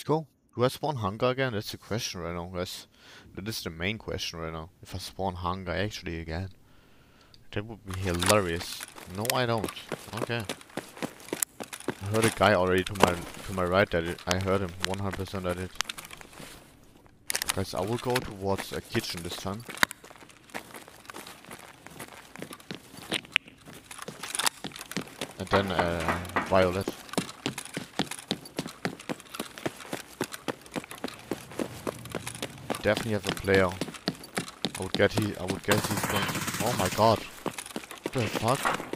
Let's go. Do I spawn hangar again? That's the question right now. That's that is the main question right now. If I spawn hangar actually again. That would be hilarious. No I don't. Okay. I heard a guy already to my to my right that it, I heard him 100% I did. Guys, I will go towards a kitchen this time. And then uh, violet. Definitely have a player. I would get he I would guess he's going Oh my god. What the fuck?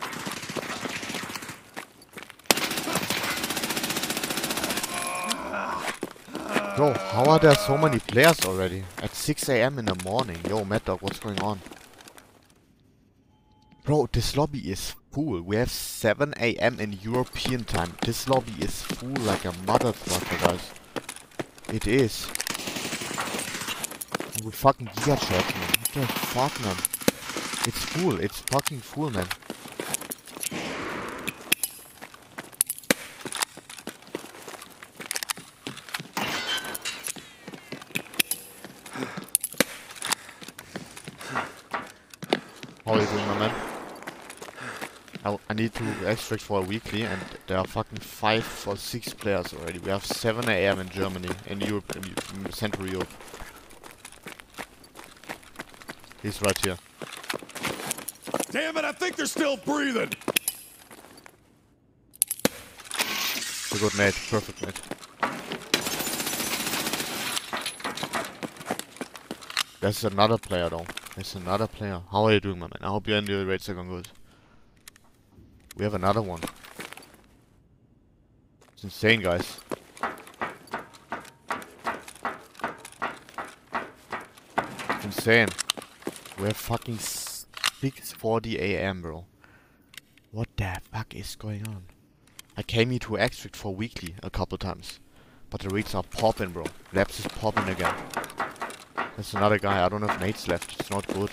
Bro, how are there so many players already? At 6 a.m. in the morning. Yo, Mad Dog, what's going on? Bro, this lobby is full. We have 7 a.m. in European time. This lobby is full like a motherfucker, guys. It is. We fucking giga chat, man. What the fuck, man? It's full. It's fucking full, man. How are you doing, my man? I, I need to extract for a weekly, and there are fucking five or six players already. We have 7 a.m. in Germany, in Europe, in Central Europe. He's right here. Damn it, I think they're still breathing. A good mate, perfect mate. There's another player though. There's another player. How are you doing, my man? I hope you and your raids are going good. We have another one. It's insane, guys. It's insane. We have fucking 6:40 a.m., bro. What the fuck is going on? I came here to extract for weekly a couple times, but the raids are popping, bro. Labs is popping again. There's another guy. I don't have nades left. It's not good.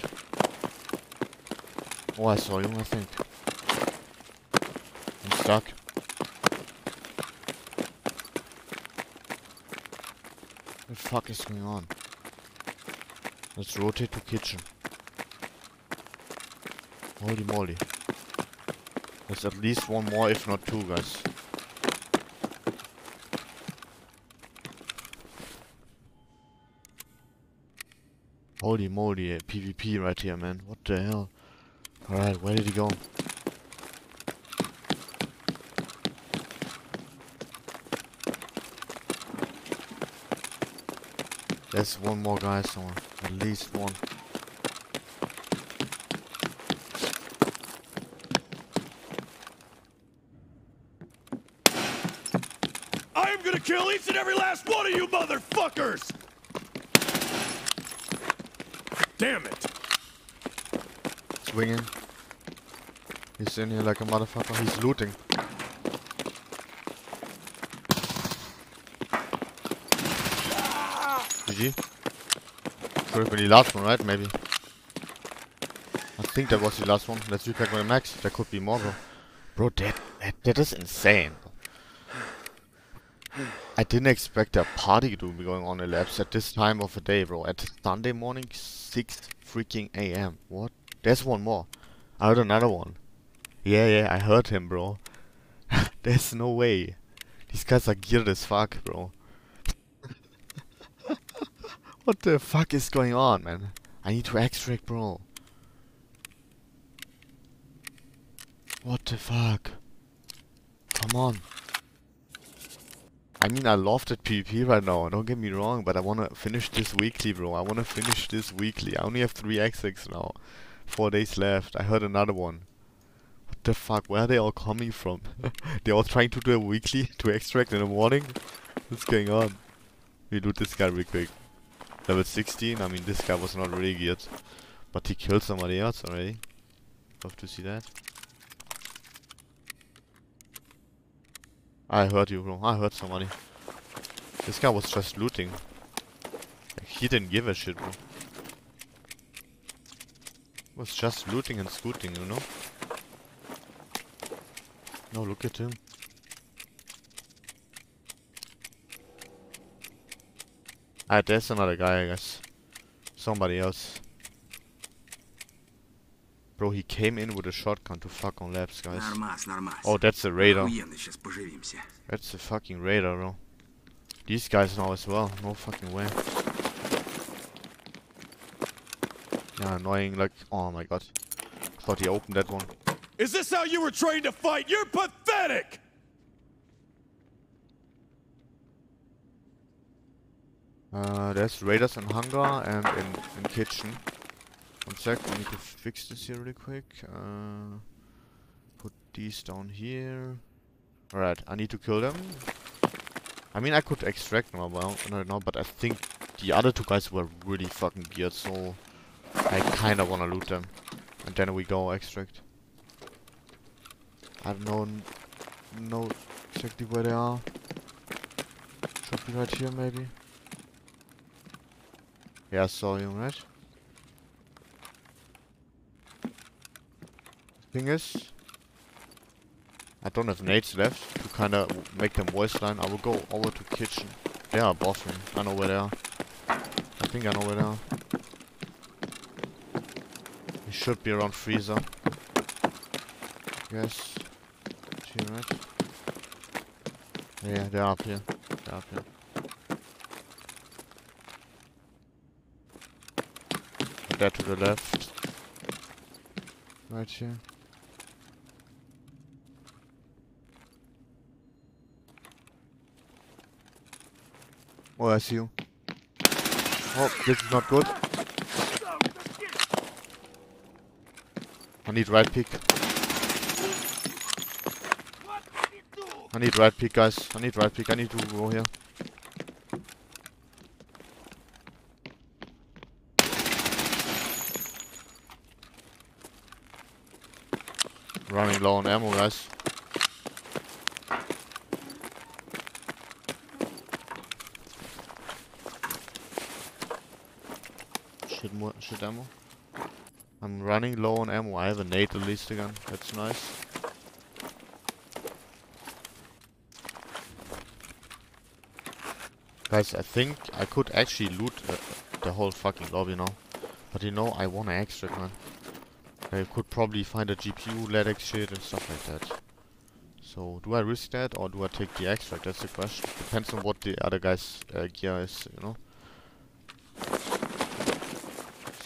Oh, I saw you, I think. I'm stuck. What the fuck is going on? Let's rotate to kitchen. Holy moly. There's at least one more, if not two, guys. Holy moly, eh, PvP right here, man. What the hell? Alright, where did he go? There's one more guy somewhere. At least one. I am gonna kill each and every last one of you motherfuckers! Damn it! Swinging. He's in here like a motherfucker. He's looting. GG. Could have been the last one, right? Maybe. I think that was the last one. Let's repack my max. There could be more, bro. Bro, that, that, that is insane. I didn't expect a party to be going on in labs at this time of the day, bro. At Sunday morning, 6 freaking a.m. What? There's one more. I heard another one. Yeah, yeah, I heard him, bro. There's no way. These guys are geared as fuck, bro. what the fuck is going on, man? I need to extract, bro. What the fuck? Come on. I mean, I love that PvP right now, don't get me wrong, but I wanna finish this weekly, bro. I wanna finish this weekly. I only have 3 XX now. 4 days left. I heard another one. What the fuck? Where are they all coming from? They're all trying to do a weekly to extract in the morning? What's going on? We do this guy real quick. Level 16, I mean, this guy was not really geared. But he killed somebody else already. Love to see that. I heard you, bro. I heard somebody. This guy was just looting. He didn't give a shit, bro. Was just looting and scooting, you know? No, look at him. Ah, there's another guy, I guess. Somebody else. Bro, he came in with a shotgun to fuck on labs, guys. Oh, that's the radar. That's the fucking radar, bro. These guys now as well. No fucking way. Yeah, annoying. Like, oh my god. Thought he opened that one. Is this how you were trained to fight? You're pathetic! Uh, there's raiders in hangar and in, in kitchen. One sec, I need to fix this here really quick. Uh, put these down here. Alright, I need to kill them. I mean, I could extract them well, no, no, but I think the other two guys were really fucking geared, so I kinda wanna loot them. And then we go extract. I don't know, know exactly where they are. Should be right here, maybe. Yeah, I saw you, right? Thing is, I don't have nades left to kind of make them voice line. I will go over to kitchen. They are me. I know where they are. I think I know where they are. He should be around freezer. Yes. Here, right? Yeah, they're up here. They're up here. There to the left. Right here. Oh, I see you. Oh, this is not good. I need right pick. I need right pick, guys. I need right pick. I need to go here. Running low on ammo, guys. Shit, shit ammo. I'm running low on ammo. I have a nade at least again. That's nice. Guys, I think I could actually loot uh, the whole fucking lobby now. But you know, I want an extract, man. I could probably find a GPU, LEDX shit and stuff like that. So, do I risk that or do I take the extract? That's the question. Depends on what the other guy's uh, gear is, you know.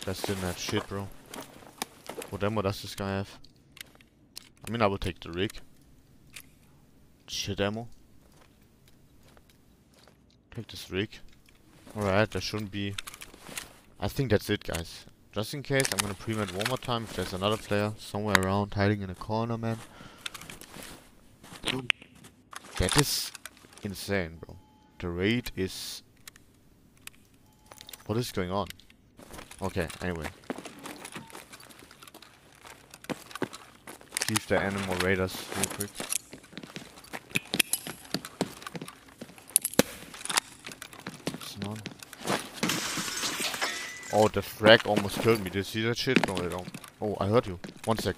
Guy didn't have shit, bro. What ammo does this guy have? I mean, I will take the rig. Shit ammo. Take this rig. Alright, there shouldn't be... I think that's it, guys. Just in case, I'm gonna pre-med one more time if there's another player somewhere around hiding in a corner, man. That is insane, bro. The raid is... What is going on? Okay, anyway. Are any more raiders real quick. It's none. Oh, the frag almost killed me. Did you see that shit? No, they don't. Oh, I heard you. One sec.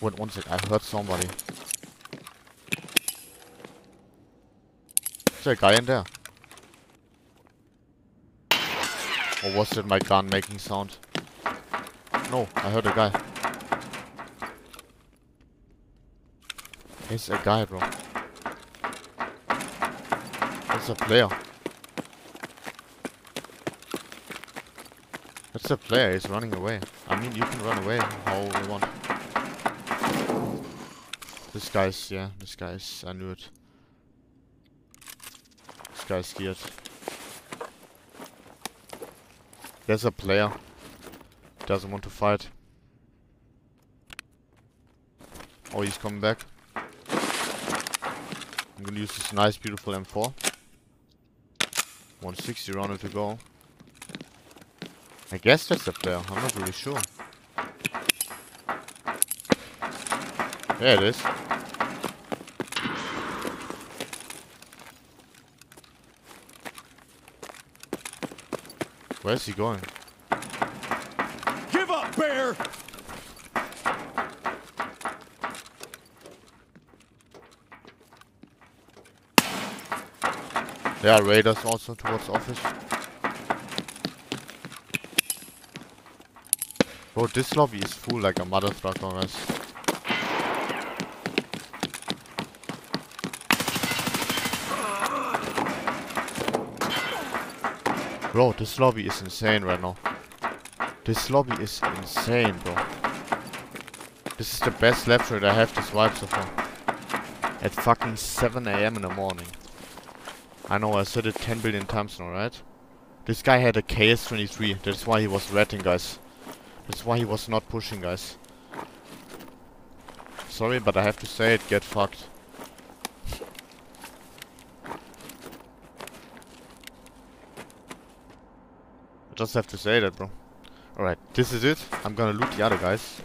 Wait, one sec. I heard somebody. Is there a guy in there? Or was it my gun making sound? No, I heard a guy. It's a guy, bro. It's a player. That's a player, he's running away. I mean, you can run away how you want. This guy's, yeah, this guy's, I knew it. This guy's scared. There's a player. Doesn't want to fight. Oh, he's coming back. I'm gonna use this nice, beautiful M4. 160 round to go. I guess that's a player. I'm not really sure. Yeah, it is. Where's he going? Give up, bear! Yeah, Raiders also towards office. Bro, this lobby is full like a motherfucker, honest. Bro, this lobby is insane right now. This lobby is insane, bro. This is the best left rate I have this wipe so far. At fucking 7 a.m. in the morning. I know, I said it 10 billion times now, right? This guy had a KS-23. That's why he was ratting, guys. That's why he was not pushing, guys. Sorry, but I have to say it, get fucked. I just have to say that, bro. Alright, this is it. I'm gonna loot the other guys.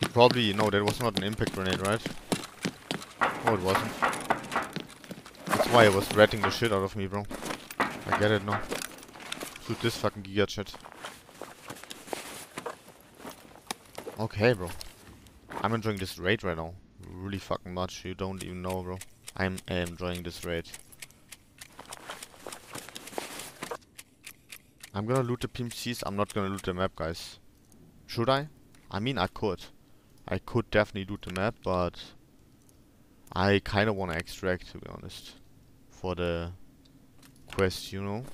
He probably... No, that was not an impact grenade, right? Oh, it wasn't. That's why I was ratting the shit out of me, bro. I get it now. Shoot this fucking giga shit. Okay, bro. I'm enjoying this raid right now. Really fucking much. You don't even know, bro. I'm enjoying this raid. I'm gonna loot the PMCs. I'm not gonna loot the map, guys. Should I? I mean, I could. I could definitely loot the map, but I kind of want to extract, to be honest, for the quest, you know.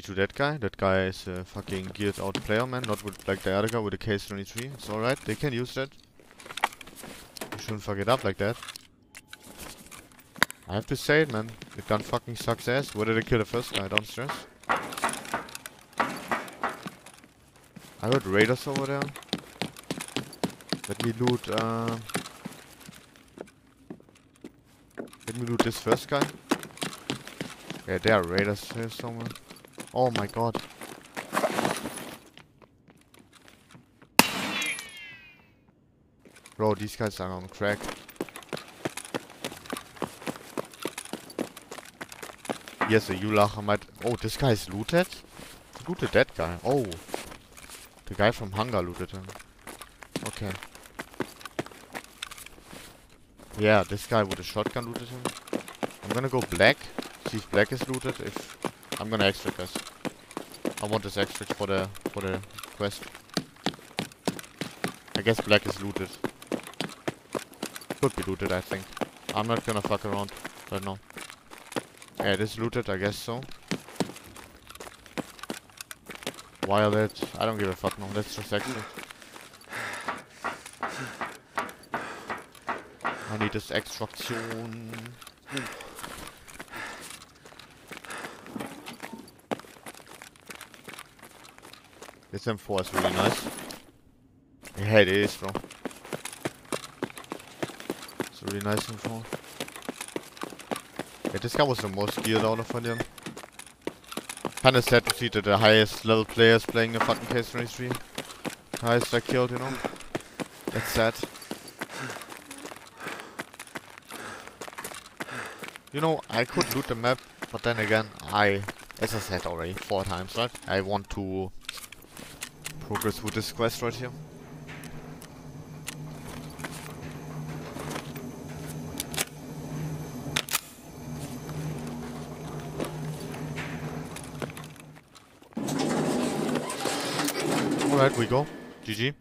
To that guy. That guy is a fucking geared out player, man. Not with like the other guy with the KS-23. It's alright. They can use that. You shouldn't fuck it up like that. I have to say it, man. The gun fucking sucks ass. Where did I kill the first guy? Downstairs? I got raiders over there. Let me loot, uh... Let me loot this first guy. Yeah, there are raiders here somewhere. Oh my god. Bro, these guys are on crack. Yes, a Yulacher might... Oh, this guy is looted? Looted that guy? Oh. The guy from Hunger looted him. Okay. Yeah, this guy with a shotgun looted him. I'm gonna go black. See if black is looted. If I'm gonna extract this. I want this extract for the for the quest. I guess black is looted. Could be looted, I think. I'm not gonna fuck around right now. Yeah, it is looted, I guess so. Violet, I don't give a fuck no, let's just extract. I need this extraction. This M4 is really nice. Yeah, it is, bro. It's a really nice M4. Yeah, this guy was the most geared out of them. Kinda sad to see that the highest level players playing the fucking KS-23. Highest I killed, you know? That's sad. You know, I could loot the map, but then again, I, as I said already, four times, right? I want to progress with this quest right here. Alright, we go. GG.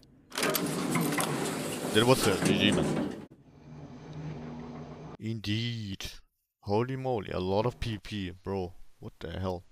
That was a GG, man. Indeed. Holy moly, a lot of PP, bro. What the hell?